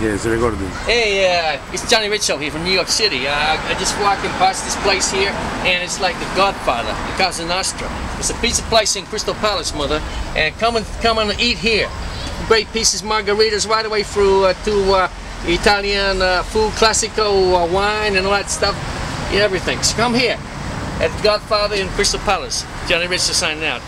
Yes, recording. Hey, uh, it's Johnny Ritzo here from New York City. Uh, I just walked in past this place here, and it's like the Godfather, the Casa Nostra. It's a pizza place in Crystal Palace, mother, and come and come and eat here. Great pieces, margaritas, right away through uh, to uh, Italian uh, food, classical uh, wine, and all that stuff. Yeah, everything. So come here at Godfather in Crystal Palace. Johnny Ritzo signing out.